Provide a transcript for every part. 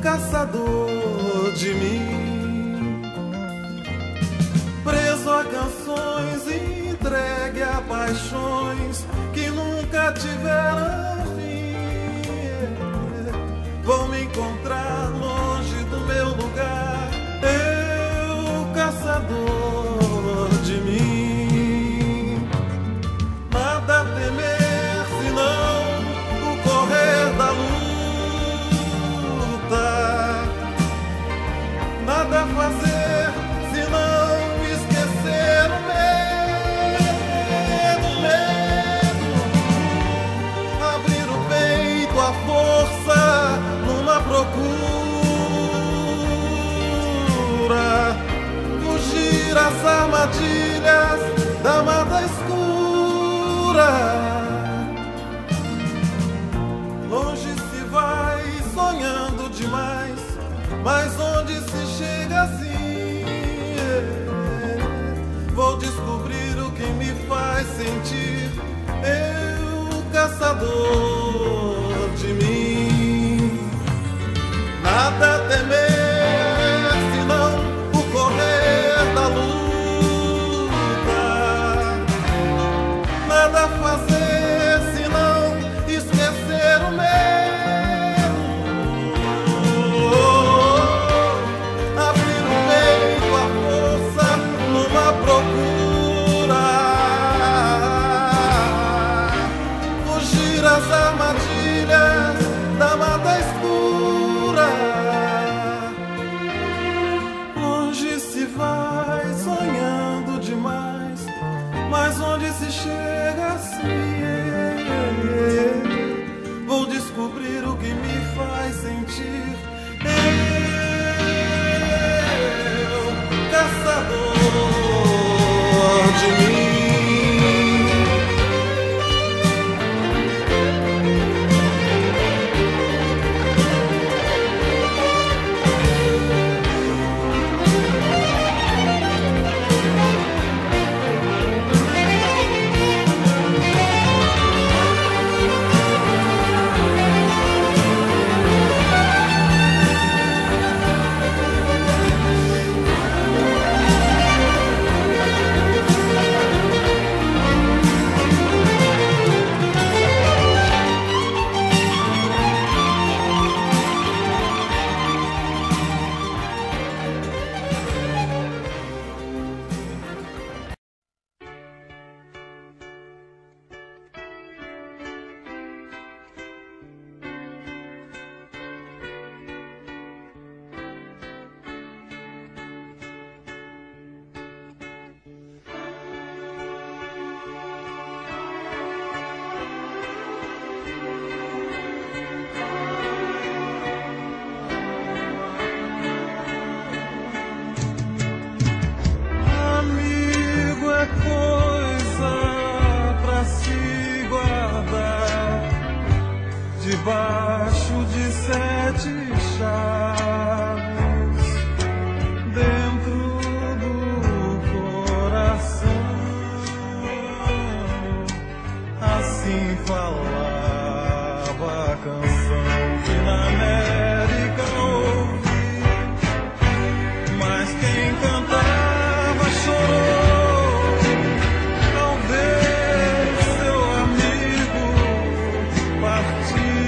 caçador de mim, preso a canções, entregue a paixões que nunca tiveram fim. Vou me encontrar share. assim falava a canção que na América ouvi. Mas quem cantava chorou. Talvez seu amigo partiu.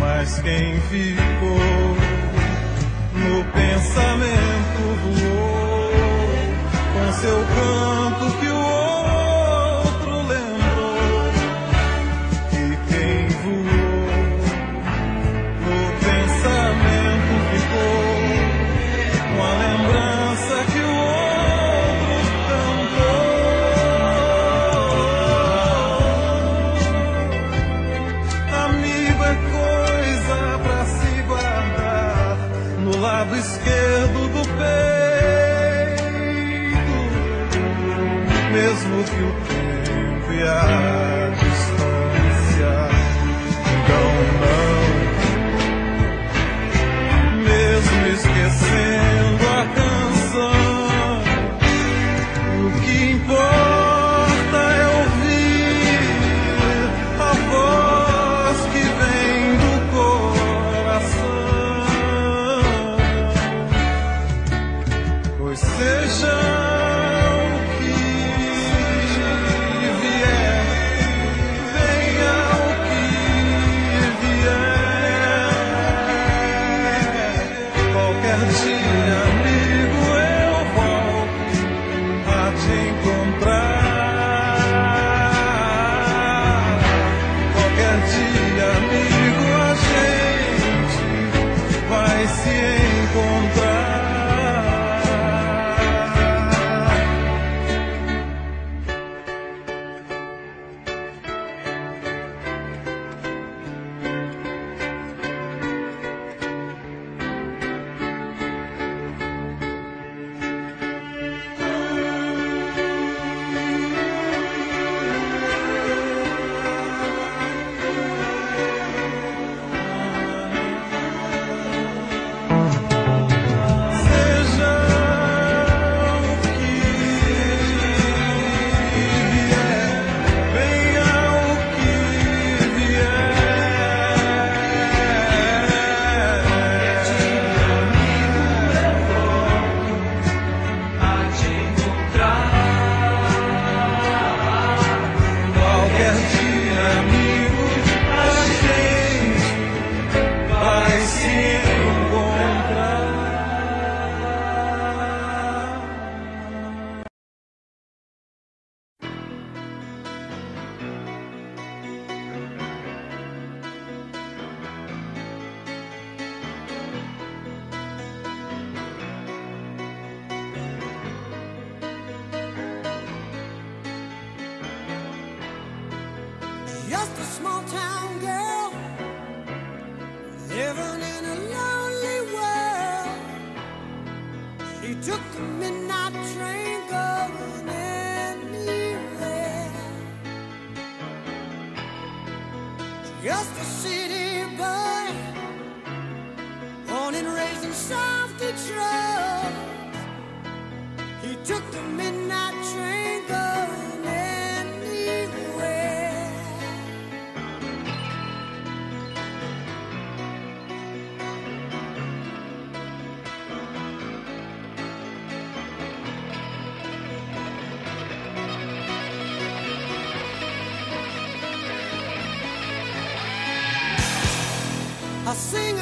Mas quem ficou no pensamento voou com seu canto. esquerdo do peito, mesmo que o tempo viaje. Took